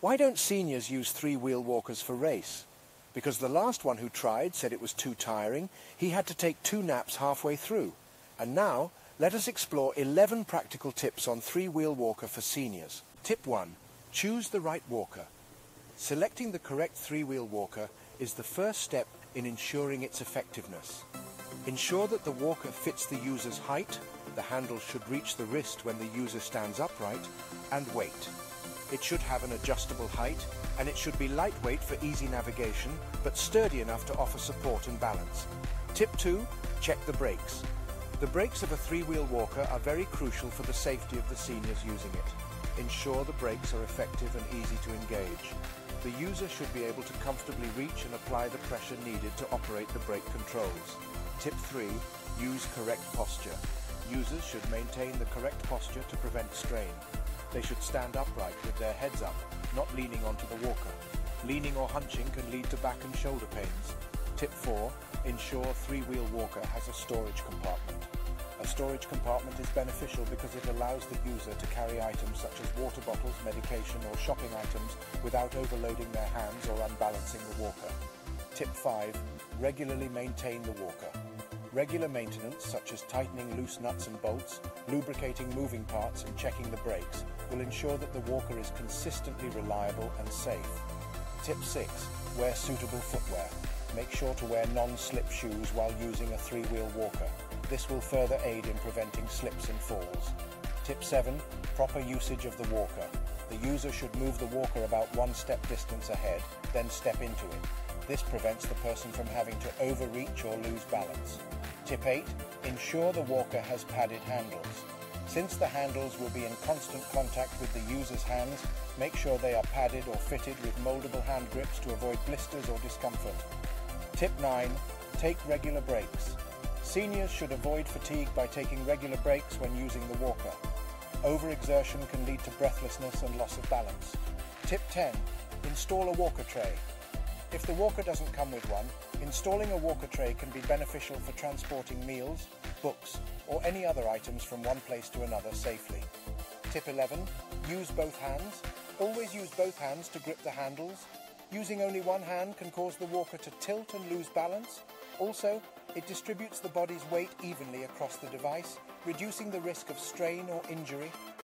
Why don't seniors use three-wheel walkers for race? Because the last one who tried said it was too tiring, he had to take two naps halfway through. And now, let us explore 11 practical tips on three-wheel walker for seniors. Tip 1. Choose the right walker. Selecting the correct three-wheel walker is the first step in ensuring its effectiveness. Ensure that the walker fits the user's height, the handle should reach the wrist when the user stands upright, and weight. It should have an adjustable height, and it should be lightweight for easy navigation, but sturdy enough to offer support and balance. Tip 2. Check the brakes. The brakes of a three-wheel walker are very crucial for the safety of the seniors using it. Ensure the brakes are effective and easy to engage. The user should be able to comfortably reach and apply the pressure needed to operate the brake controls. Tip 3. Use correct posture. Users should maintain the correct posture to prevent strain. They should stand upright with their heads up, not leaning onto the walker. Leaning or hunching can lead to back and shoulder pains. Tip 4. Ensure three-wheel walker has a storage compartment. A storage compartment is beneficial because it allows the user to carry items such as water bottles, medication or shopping items without overloading their hands or unbalancing the walker. Tip 5. Regularly maintain the walker. Regular maintenance, such as tightening loose nuts and bolts, lubricating moving parts and checking the brakes, will ensure that the walker is consistently reliable and safe. Tip 6. Wear suitable footwear. Make sure to wear non-slip shoes while using a three-wheel walker. This will further aid in preventing slips and falls. Tip 7. Proper usage of the walker. The user should move the walker about one step distance ahead, then step into it. This prevents the person from having to overreach or lose balance. Tip 8. Ensure the walker has padded handles. Since the handles will be in constant contact with the user's hands, make sure they are padded or fitted with moldable hand grips to avoid blisters or discomfort. Tip 9. Take regular breaks. Seniors should avoid fatigue by taking regular breaks when using the walker. Overexertion can lead to breathlessness and loss of balance. Tip 10. Install a walker tray. If the walker doesn't come with one, installing a walker tray can be beneficial for transporting meals, books, or any other items from one place to another safely. Tip 11. Use both hands. Always use both hands to grip the handles. Using only one hand can cause the walker to tilt and lose balance. Also, it distributes the body's weight evenly across the device, reducing the risk of strain or injury